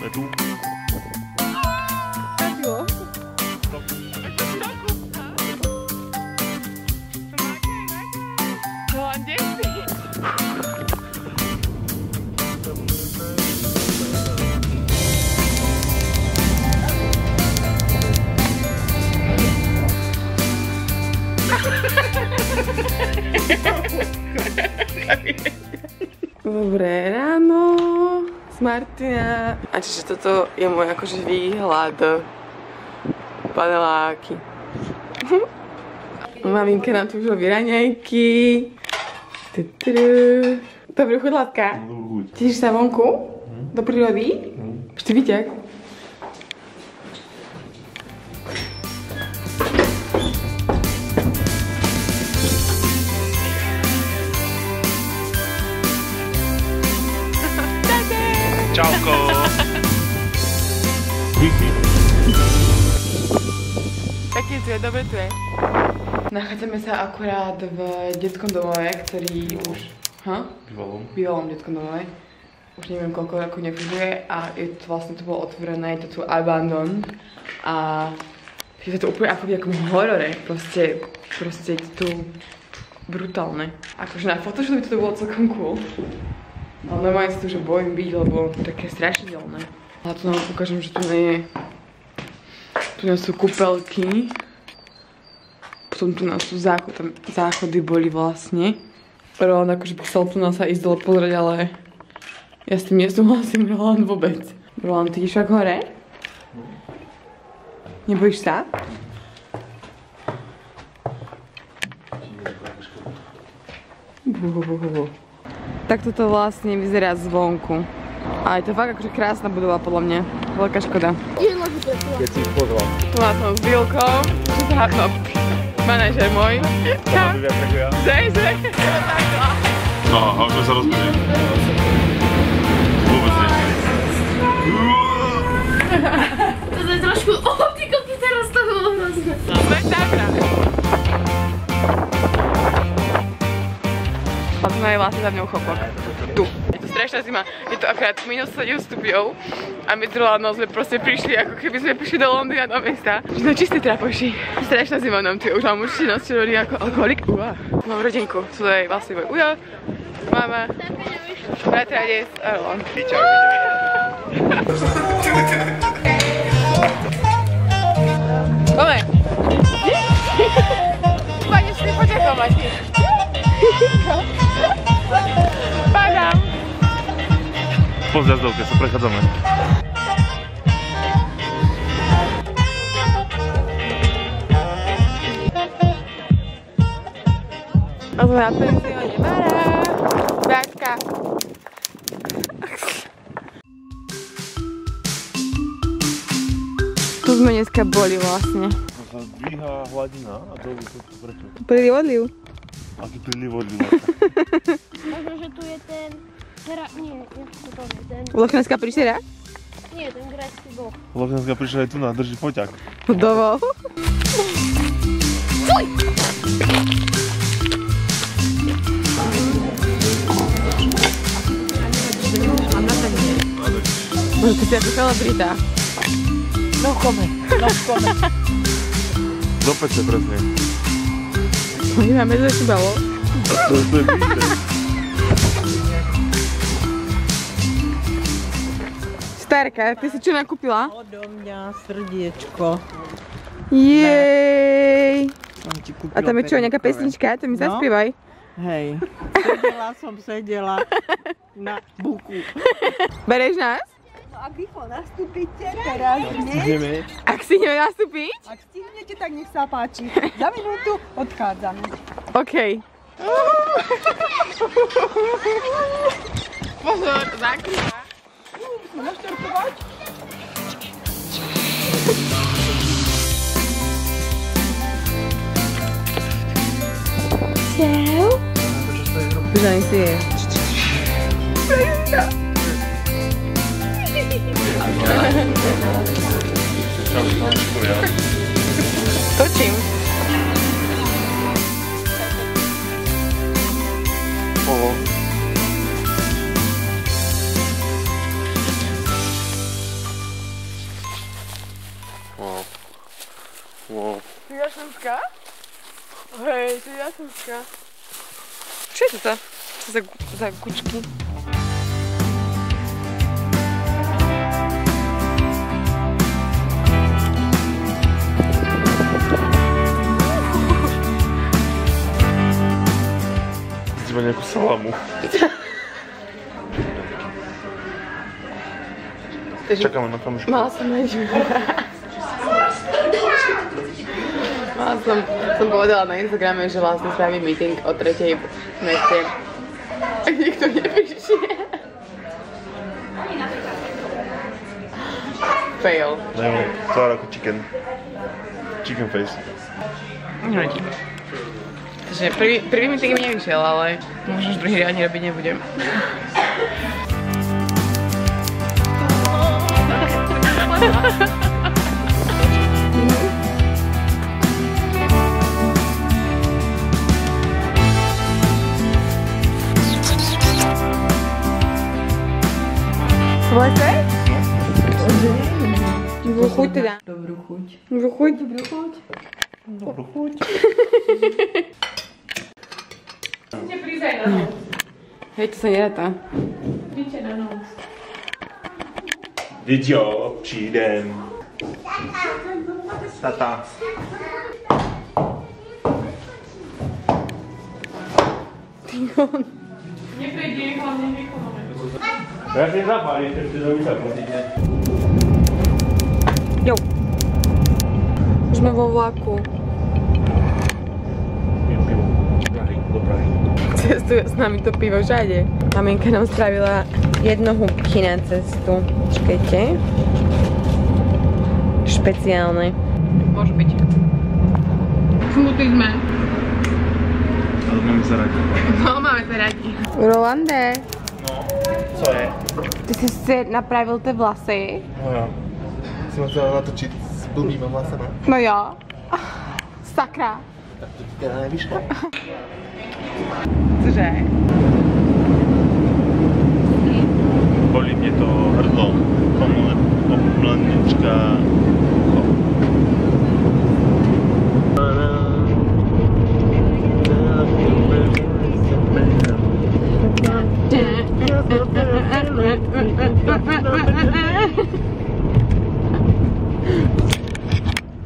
Sme tu. Martina. A čiže toto je môj akože výhľad. Paneláky. Maminka nám tu už robí raňajky. Dobrú chuť, Látka. Tešíš sa vonku? Do prírody? Ešte vyťak. Čauko. Je, dobre tu je. Nachádzame sa akurát v detskom domove, ktorý už... Ha? Bývalom. bývalom detskom domove. Už neviem koľko rokov nefunguje a je to vlastne to bolo otvorené, je to tu abandon a je to úplne ako v nejakom horore, proste, proste je to tu brutálne. Akože na Photoshope to bolo celkom cool. Ale normálne sa tu že bojím byť, lebo také strašidelné. A tu nám ukážem, že tu nie je... Tu nie sú kúpelky. Potom tu nás sú záchody, tam záchody boli vlastne. Roland akože by chcel tu nás sa ísť dole pozrieť, ale ja s tým nesúhlasím, Roland vôbec. Roland, ty ideš ak hore? Nebojíš sa? Buhuhuhu. Tak toto vlastne vyzerá zvonku. A je to fakt akože krásna budova podľa mňa. Veľká škoda. Keď si ich pozval. Tu nás som s Vilkou, čo sa no, manažer môj. To. Že, že? No, a už sme sa rozbili. Vôbec nie. To je trošku, o ty koky teraz to bolo hrozné. Veď je vlastne za mňou chopok. Tu. Je to strašná zima. Je to akrát minus 7 stupňov. A my druhá noc sme proste prišli, ako keby sme prišli do Londýna do mesta. Sme čistí trapoši. Strašná zima nám tu. Už mám určite nosť červený ako alkoholik. Uá. Mám rodinku. Tu je vlastne môj ujo, mama, bratranec a Roland. Kome? Panie, ty podziękować. Padam. Po zjazdovke sa prechádzame. A sme na penzióne. Mara. Brátka. Tu sme dneska boli vlastne. To sa dvíha hladina a dolu to prečo? Prvý odliv. A tu príliv odliva. Možno, že tu je ten... Hera... Nie, jak to to je ten... Lochenská príšera? Nie, ten grécky boh. Lovenská prišla aj tu na drží poťak. Dovol. Bože, ty si ako celebrita. No kome, no kome. Do pece presne. Oni máme začúbalo. To je to vidíte. Starka, ty si čo nakúpila? Odo mňa srdiečko. Jej. A tam je čo, nejaká pesnička? To mi No. zaspievaj. Hej. Sedela som, sedela na buku. Bereš nás? No ak rýchlo nastúpite teraz hneď. Ak si ideme nastúpiť? ak stihnete, tak nech sa páči. Za minútu odchádzame. OK. Pozor, zakrýva. Sme naštartovať? Užaj si je. Točím. Ovo. Wow. Wow. Ты ясенска? Эй, ты ясенска. Что это за, за, за гучки? Chceme nejakú salamu. Takže Čakáme na kamušku. mala som mať... Mala som, som povedala na Instagrame, že vlastne spravím meeting o tretej v meste. A nikto neprišiel. Fail. Dajme tvár ako chicken. Chicken face. Nevadí. Takže prvý, prvý meeting mi nevyšiel, ale možno už druhý riadne robiť nebudem. Vleze? Dobrú chuť teda. Dobrú chuť. Dobrú chuť. Dobrú chuť. Dobrú chuť. Hej, to sa neráta. Teď jo, přijdem. Tata. Ja si zapálim, ešte to vysvetlíte. Jo. Už sme vo vlaku. Pivo. Prahy, do Prahy. Cestuje s nami to pivo všade. Maminka nám spravila jednohúbky na cestu. Čakajte. Špeciálne. Môže byť. Smutní sme. Ale máme sa radi. No, máme sa radi. Rolande, No, co je? ty si si napravil tie vlasy? No jo. Jsem chtěl natočit s blbýma vlasama. No jo. Sakra. Tak teda nevyšlo. Cože? Bolí mě to hrdlo. Pomlenička.